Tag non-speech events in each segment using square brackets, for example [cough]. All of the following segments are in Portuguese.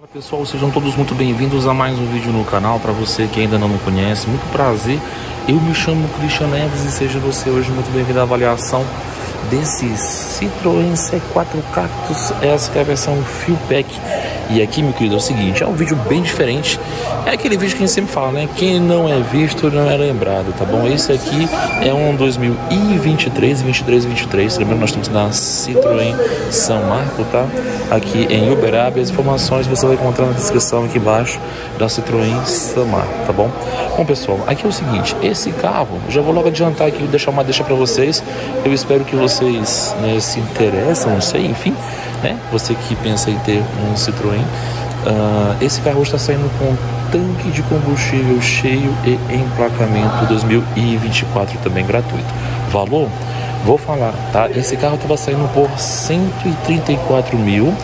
Fala pessoal, sejam todos muito bem-vindos a mais um vídeo no canal. Para você que ainda não me conhece, muito prazer. Eu me chamo Christian Neves e seja você hoje muito bem-vindo à avaliação desse Citroën C4 Cactus. Essa é a versão Fuel Pack e aqui, meu querido, é o seguinte, é um vídeo bem diferente. É aquele vídeo que a gente sempre fala, né? Quem não é visto não é lembrado, tá bom? Esse aqui é um 2023, 23, 23. Lembrando, nós estamos na Citroën São Marco, tá? Aqui em Uberaba. As informações você vai encontrar na descrição aqui embaixo da Citroën São Marco, tá bom? Bom, pessoal, aqui é o seguinte, esse carro, já vou logo adiantar aqui, deixar uma deixa para vocês. Eu espero que vocês né, se interessam, não sei, enfim né? Você que pensa em ter um Citroën, uh, esse carro está saindo com tanque de combustível cheio e emplacamento 2024 também gratuito. Valor? Vou falar, tá? Esse carro estava saindo por 134 mil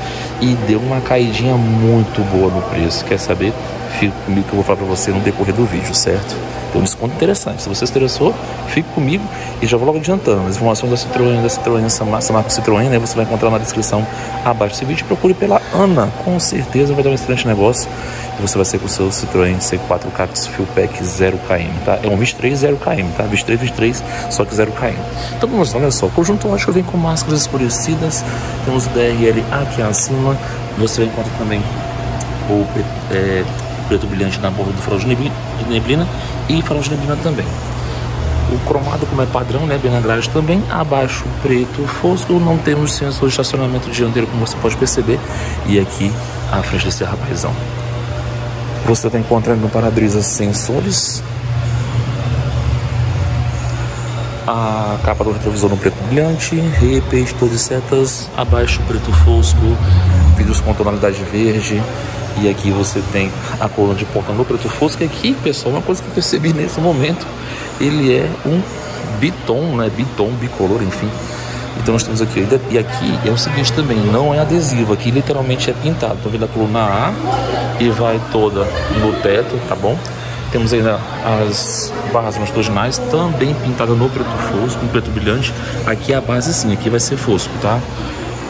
e deu uma caidinha muito boa no preço. Quer saber? Fique comigo que eu vou falar para você no decorrer do vídeo, certo? Tem um desconto interessante. Se você se interessou, fique comigo e já vou logo adiantando. As informações da Citroën, da Citroën, essa marca Citroën, né? Você vai encontrar na descrição abaixo desse vídeo. Procure pela Ana, com certeza vai dar um excelente negócio. E você vai ser com o seu Citroën C4 Cactus Fuel Pack 0km, tá? É um 23 0km, tá? 23, 23, só que 0km. Então olha só. O conjunto ótico vem com máscaras escurecidas. Temos o DRL aqui acima. Você vai encontrar também o é, preto brilhante na borda do farol de neblina e farol de neblina também. O cromado, como é padrão, né, bem na grade também. Abaixo, preto fosco. Não temos sensor de estacionamento dianteiro, como você pode perceber. E aqui, à frente desse rapazão. Você está encontrando no para-brisa sensores. A capa do retrovisor no preto brilhante. Repetidor de setas. Abaixo, preto fosco. Vidros com tonalidade verde. E aqui você tem a coluna de ponta no preto fosco. E aqui, pessoal, uma coisa que eu percebi nesse momento, ele é um biton, né? Biton, bicolor, enfim. Então nós temos aqui, e aqui é o seguinte também, não é adesivo, aqui literalmente é pintado. Estão vendo a coluna A e vai toda no teto, tá bom? Temos ainda as barras longitudinais também pintadas no preto fosco, no preto brilhante. Aqui é a base sim, aqui vai ser fosco, tá?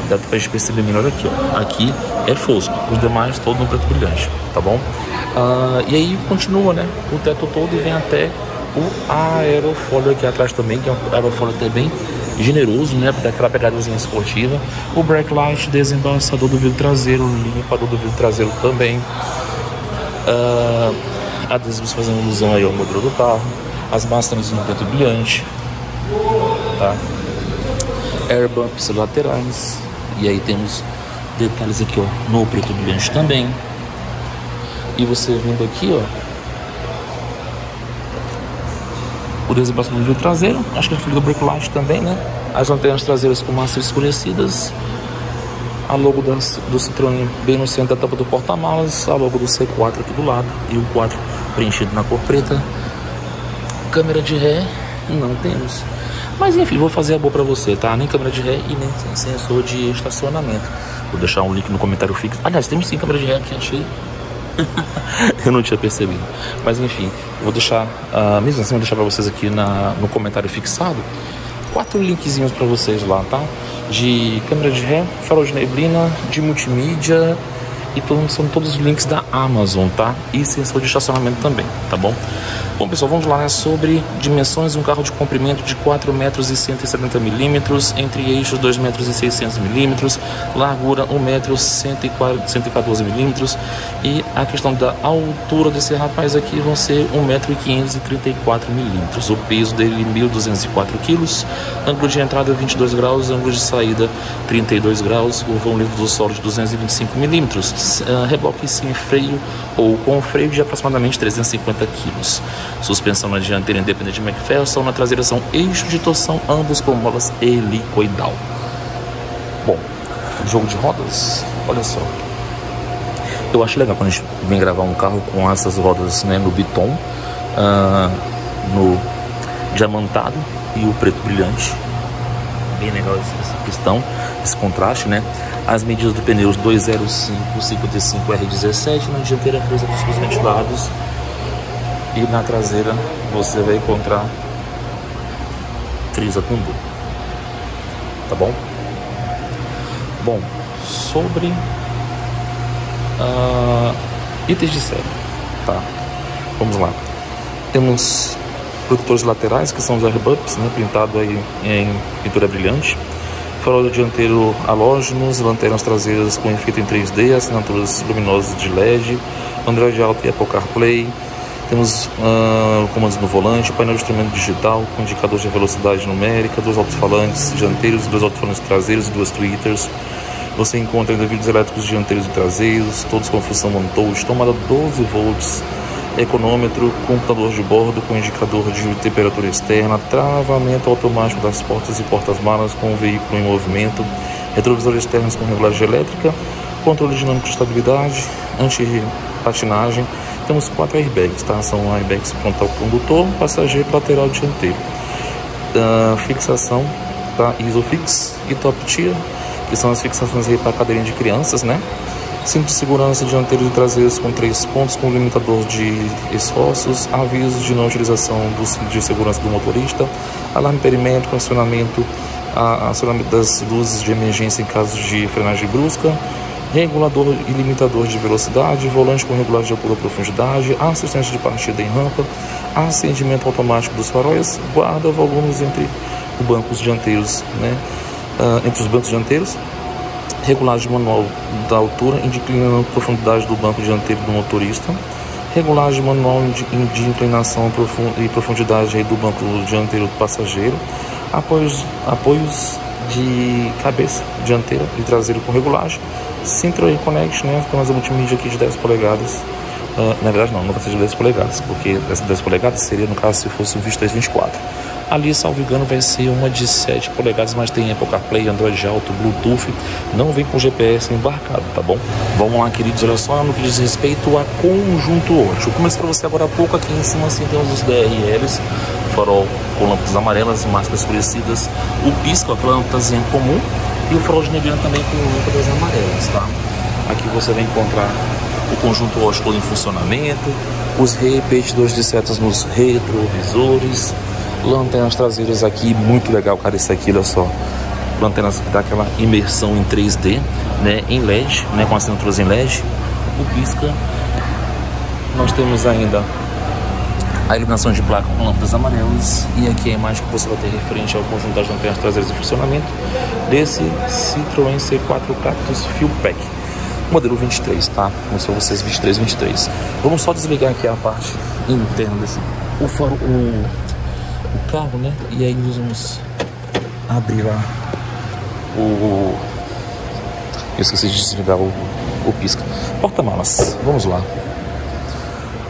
dá pra gente perceber melhor aqui, ó. Aqui é fosco, os demais todo no preto brilhante, tá bom? Uh, e aí continua, né? O teto todo e vem até o aerofólio aqui atrás também, que é um aerofólio até bem generoso, né? Daquela pegadazinha esportiva. O brake light, desembaçador do vidro traseiro, limpador do vidro traseiro também. Uh, adesivos fazendo ilusão aí ao modelo do carro. As máscaras no preto brilhante. Tá? Airbumps laterais. E aí temos detalhes aqui, ó, no preto brilhante também. E você vindo aqui, ó, o desembaçador do vidro traseiro, acho que é do brake light também, né? As lanternas traseiras com massas escurecidas, a logo das, do Citroën bem no centro da tampa do porta-malas, a logo do C4 aqui do lado e o 4 preenchido na cor preta. Câmera de ré, não temos. Mas enfim, vou fazer a boa para você, tá? Nem câmera de ré e nem sensor de estacionamento. Vou deixar um link no comentário fixo. Aliás, temos sim câmera de ré aqui, achei. [laughs] eu não tinha percebido. Mas enfim, vou deixar, uh, mesmo assim, vou deixar para vocês aqui na, no comentário fixado quatro linkzinhos para vocês lá, tá? De câmera de ré, farol de neblina, de multimídia e são todos os links da Amazon, tá? E sensor de estacionamento também, tá bom? Bom, pessoal, vamos lá né, sobre dimensões. Um carro de comprimento de 4 metros e 170 milímetros, entre eixos 2 metros e 600 milímetros, largura 1 metro 114 milímetros e a questão da altura desse rapaz aqui vão ser 1 metro e 534 milímetros. O peso dele 1.204 quilos, ângulo de entrada 22 graus, ângulo de saída 32 graus, o vão livre do solo de 225 milímetros, uh, reboque sem freio ou com freio de aproximadamente 350 quilos. Suspensão na dianteira independente de McPherson, na traseira são eixo de torção, ambos com molas helicoidal. Bom, jogo de rodas, olha só. Eu acho legal quando a gente vem gravar um carro com essas rodas né, no biton, uh, no diamantado e o preto brilhante. Bem legal essa questão, esse contraste, né? As medidas do pneu 205 55 R17 na dianteira fresa dos ventilados e na traseira você vai encontrar frisa com Tá bom? Bom, sobre uh, itens de série, tá? Vamos lá. Temos protetores laterais, que são os airbumps, né, pintado aí em pintura brilhante. Farol dianteiro halógenos, lanternas traseiras com efeito em 3D, assinaturas luminosas de LED, Android Auto e Apple CarPlay. Temos uh, comandos no volante, painel de instrumento digital com indicador de velocidade numérica, dois alto-falantes dianteiros, dois alto-falantes traseiros e duas tweeters. Você encontra ainda vidros elétricos dianteiros e traseiros, todos com função on-touch, tomada 12 volts, econômetro, computador de bordo com indicador de temperatura externa, travamento automático das portas e portas-malas com o veículo em movimento, retrovisores externos com regulagem elétrica, controle dinâmico de estabilidade, anti-patinagem. Temos quatro airbags, tá? São airbags frontal condutor, passageiro lateral dianteiro. Uh, fixação da Isofix e Top Tier, que são as fixações aí para cadeirinha de crianças, né? Cinto de segurança dianteiros e traseiros com três pontos com limitador de esforços, avisos de não utilização do cinto de segurança do motorista, alarme perimétrico, acionamento, acionamento das luzes de emergência em caso de frenagem brusca, regulador e limitador de velocidade, volante com regulagem de altura e profundidade, assistência de partida em rampa, acendimento automático dos faróis, guarda volumes entre os bancos dianteiros, né? Uh, entre os bancos dianteiros, regulagem manual da altura, inclinando a profundidade do banco dianteiro do motorista, regulagem manual de, de inclinação e profundidade do banco dianteiro do passageiro, apoios, apoios de cabeça dianteira e traseiro com regulagem, Synthroid Connect, né, com essa multimídia aqui de 10 polegadas, na verdade não, não vai ser de 10 polegadas, porque essa 10 polegadas seria no caso se fosse um 23, 24. Ali, salvo engano, vai ser uma de 7 polegadas, mas tem Apple CarPlay, Android Auto, Bluetooth. Não vem com GPS embarcado, tá bom? Vamos lá, queridos, olha só no que diz respeito a conjunto ótico. Comecei para você agora há pouco, aqui em cima assim temos os DRLs, farol com lâmpadas amarelas, máscaras escurecidas, o pisco, aquela lâmpadazinha comum, e o farol de neblina também com lâmpadas amarelas, tá? Aqui você vai encontrar o conjunto ótico em funcionamento, os repetidores de setas nos retrovisores, lanternas traseiras aqui, muito legal, cara, esse aqui, olha só. Lanternas que dá aquela imersão em 3D, né, em LED, né, com assinaturas em LED. O pisca. Nós temos ainda a iluminação de placa com lâmpadas amarelas e aqui a imagem que você vai ter referente ao conjunto das lanternas traseiras de funcionamento desse Citroën C4 Cactus Fuel Pack modelo 23, tá? Mostrou vocês 23, 23. Vamos só desligar aqui a parte interna desse o, faro, o o carro, né? E aí nós vamos abrir lá o. Eu esqueci de desligar o, o pisca. Porta-malas, vamos lá.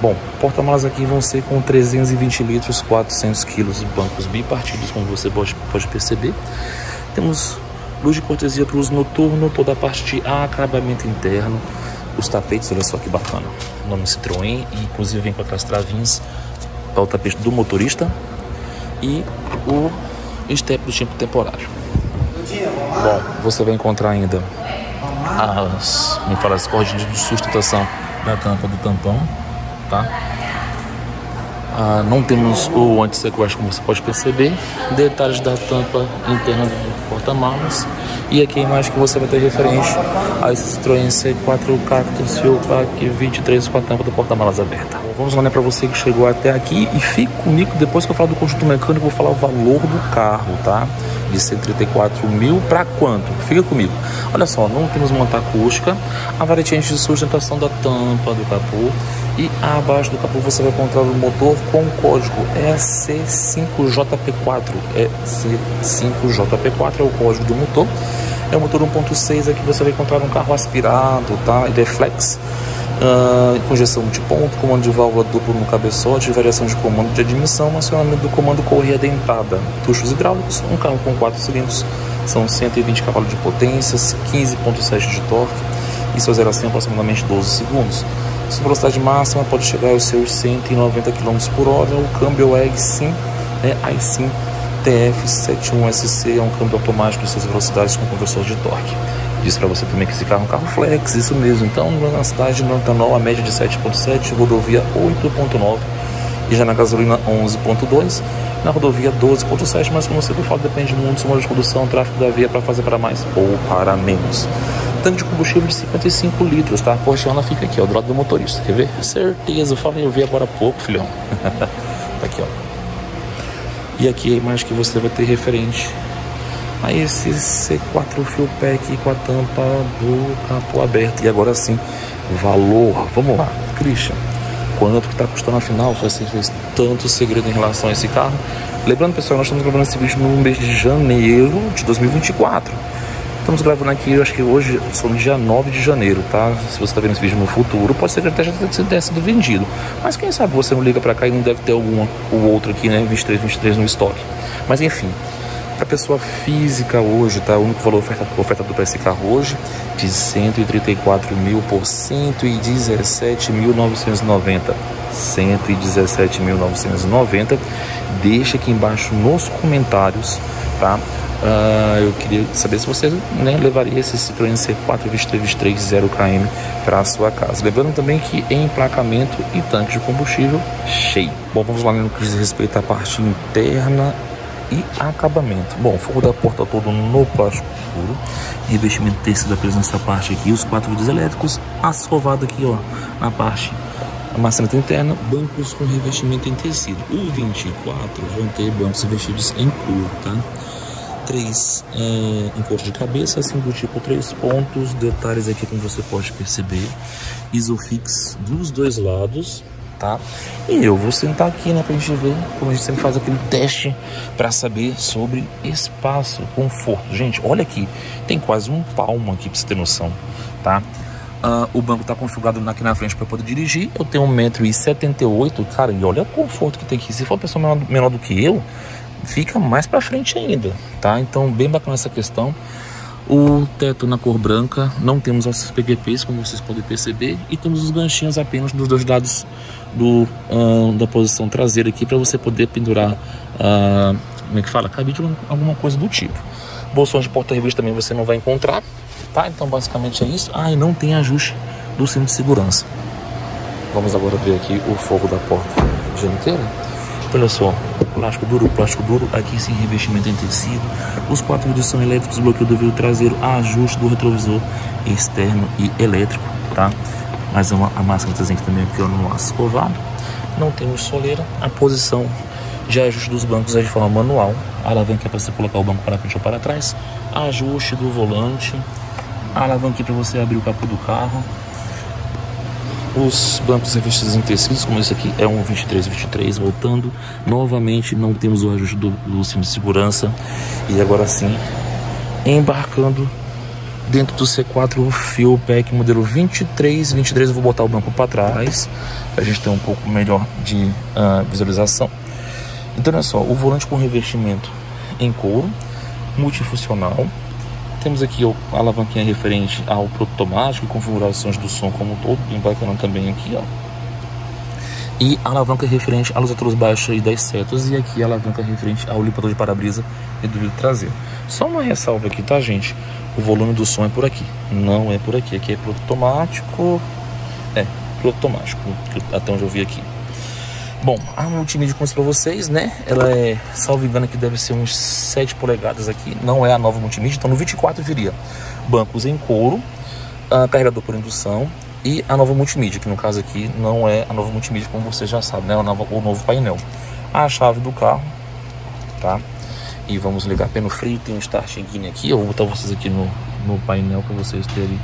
Bom, porta-malas aqui vão ser com 320 litros, 400 quilos, bancos bipartidos, como você pode, pode perceber. Temos luz de cortesia para uso noturno, toda a parte de acabamento interno, os tapetes, olha só que bacana. O nome Citroën, e inclusive vem com aquelas travinhas para o tapete do motorista, e o step do tipo temporário. Bom, você vai encontrar ainda as, como fala, as cordinhas de sustentação da tampa do tampão, tá? Ah, não temos o anti-sequestro, como você pode perceber. Detalhes da tampa interna do porta-malas. E aqui a imagem que você vai ter referente a esse Citroën C4 Cactus Fuel Pack 23 com a tampa do porta-malas aberta. Vamos lá, né, para você que chegou até aqui e fique comigo depois que eu falar do conjunto mecânico, vou falar o valor do carro, tá? De 134 mil para quanto? Fica comigo. Olha só, não temos monta acústica, a variante de sustentação da tampa do capô e abaixo do capô você vai encontrar o motor com o código EC5JP4. EC5JP4 é o código do motor. É o motor 1.6 aqui você vai encontrar um carro aspirado, tá? Ele é flex Uh, conjeção de ponto, comando de válvula duplo no cabeçote, variação de comando de admissão, acionamento do comando correia dentada, tuchos hidráulicos, um carro com 4 cilindros, são 120 cavalos de potência, 15.7 de torque e seu zero a 100 em aproximadamente 12 segundos. Sua velocidade máxima pode chegar aos seus 190 km por hora, o câmbio é sim, né, iSim TF71SC é um câmbio automático de suas velocidades com conversor de torque. Disse para você também que esse carro é um carro flex, isso mesmo. Então, na cidade de Nantanol, a média de 7.7, rodovia 8.9 e já na gasolina 11.2, na rodovia 12.7, mas como você fala, depende muito do modo de condução, tráfego da via para fazer para mais ou para menos. Tanque de combustível de 55 litros, tá? A Portiana fica aqui, ó, do lado do motorista. Quer ver? Certeza, eu falei, eu vi agora há pouco, filhão. [laughs] tá aqui, ó. E aqui a imagem que você vai ter referente a esse C4 Fuel Pack com a tampa do capô aberto. E agora sim, valor. Vamos lá, Christian. Quanto que está custando afinal? Você fez tanto segredo em relação a esse carro. Lembrando, pessoal, nós estamos gravando esse vídeo no mês de janeiro de 2024. Estamos gravando aqui, eu acho que hoje são dia 9 de janeiro, tá? Se você está vendo esse vídeo no futuro, pode ser que até já tenha sido vendido. Mas quem sabe você não liga para cá e não deve ter algum o outro aqui, né? 23, 23 no estoque. Mas enfim, para pessoa física hoje, tá? O único valor ofertado, ofertado para esse carro hoje de 134 mil por 117.990. 117.990. Deixa aqui embaixo nos comentários, tá? Uh, eu queria saber se você né, levaria esse Citroën C4 2323 0km para a sua casa. Lembrando também que em emplacamento e tanque de combustível cheio. Bom, vamos lá no que diz respeito à parte interna e acabamento. Bom, fogo da porta todo no plástico puro, revestimento tecido apenas nessa parte aqui, os quatro vidros elétricos, ascovado aqui ó, na parte a maçaneta interna, bancos com revestimento em tecido. O 24 vão ter bancos revestidos em couro, tá? Três é, cor de cabeça, assim do tipo três pontos, detalhes aqui como você pode perceber, isofix dos dois lados, tá? E eu vou sentar aqui, né, pra gente ver como a gente sempre faz aquele teste para saber sobre espaço, conforto. Gente, olha aqui, tem quase um palmo aqui pra você ter noção, tá? Uh, o banco tá configurado aqui na frente para poder dirigir. Eu tenho 1,78m, cara, e olha o conforto que tem aqui. Se for uma pessoa menor, menor do que eu, fica mais para frente ainda, tá? Então, bem bacana essa questão. O teto na cor branca, não temos esses PQPs, como vocês podem perceber, e temos os ganchinhos apenas dos dois lados do, uh, da posição traseira aqui para você poder pendurar, uh, como é que fala? Cabide alguma coisa do tipo. Bolsões de porta-revista também você não vai encontrar, tá? Então basicamente é isso. Ah, e não tem ajuste do cinto de segurança. Vamos agora ver aqui o fogo da porta dianteira. Olha só, plástico duro, plástico duro, aqui sem revestimento em tecido. Os quatro vidros são elétricos, bloqueio do vidro traseiro, ajuste do retrovisor externo e elétrico, tá? mas uma, a máscara de zinco também aqui no aço escovado. Não temos soleira. A posição de ajuste dos bancos é de forma manual. A alavanca é para você colocar o banco para frente ou para trás. Ajuste do volante. A alavanca para você abrir o capô do carro. Os bancos revestidos em tecidos, como esse aqui, é um 23-23. Voltando novamente, não temos o ajuste do, do cinto de segurança. E agora sim, embarcando dentro do C4 Fuel Pack modelo 23. 23 eu vou botar o banco para trás, para a gente ter um pouco melhor de uh, visualização. Então olha só, o volante com revestimento em couro, multifuncional. Temos aqui a alavanquinha referente ao automático e configurações do som como um todo, bem bacana também aqui, ó. E a alavanca referente à luz baixa e das setas e aqui a alavanca referente ao limpador de para-brisa e do vidro traseiro. Só uma ressalva aqui, tá gente? o volume do som é por aqui. Não é por aqui. Aqui é piloto automático. É, piloto automático, até onde eu vi aqui. Bom, a multimídia como para vocês, né? Ela é, salvo engano, que deve ser uns 7 polegadas aqui. Não é a nova multimídia, então no 24 viria bancos em couro, uh, carregador por indução e a nova multimídia, que no caso aqui não é a nova multimídia, como vocês já sabem, né? O novo, o novo painel. A chave do carro, tá? E vamos ligar pé no freio, tem um start guine aqui. Eu vou botar vocês aqui no, no painel para vocês terem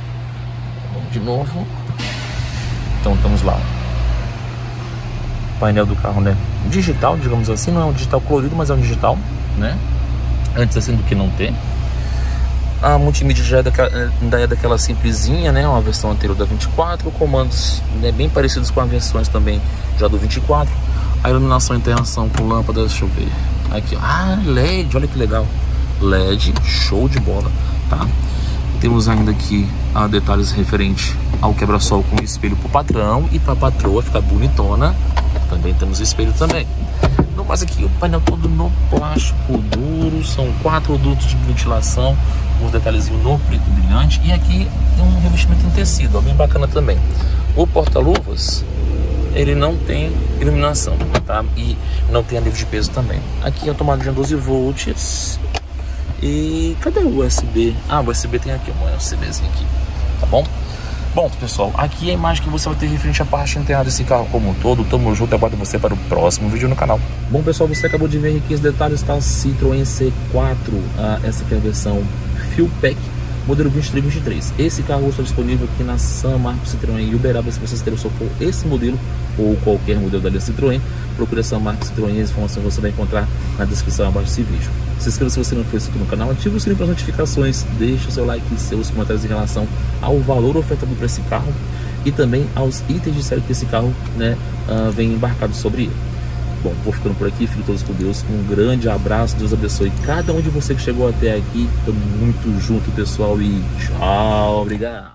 de novo. Então estamos lá. Painel do carro, né? Digital, digamos assim, não é um digital colorido, mas é um digital, né? Antes assim do que não ter. A multimídia já é daquela, ainda é daquela simplesinha, né? Uma versão anterior da 24, comandos né, bem parecidos com as versões também já do 24. A iluminação interna são com lâmpadas, deixa eu ver, Aqui, ah, LED, olha que legal. LED, show de bola, tá? Temos ainda aqui ah, detalhes referentes ao quebra-sol com espelho pro patrão e pra patroa ficar bonitona. Também temos espelho também. No mais aqui, o painel todo no plástico duro, são quatro dutos de ventilação, os detalhezinhos no preto brilhante. E aqui tem um revestimento em tecido, ó, bem bacana também. O porta-luvas ele não tem iluminação, tá? E não tem alívio de peso também. Aqui é a tomada de 12 volts. E cadê o USB? Ah, o USB tem aqui, um USBzinho aqui. bom? Bom, pessoal, aqui é a imagem que você vai ter referente à parte interna desse carro como um todo. Tamo junto, aguardo você para o próximo vídeo no canal. Bom, pessoal, você acabou de ver aqui os detalhes da Citroën C4. Ah, essa aqui é a versão Fuel Pack modelo 2323. Esse carro está disponível aqui na San Marcos Citroën e Uberaba. Se você se interessou por esse modelo ou qualquer modelo da linha Citroën, procure a San Marcos Citroën. As informações você vai encontrar na descrição abaixo desse vídeo. Se inscreva se você não for inscrito no canal, ative o sininho para notificações, deixe o seu like e seus comentários em relação ao valor ofertado por esse carro e também aos itens de série que esse carro né, uh, vem embarcado sobre ele. Bom, vou ficando por aqui, fico todos com Deus. Um grande abraço, Deus abençoe cada um de você que chegou até aqui. Tamo muito junto, pessoal, e tchau, obrigado.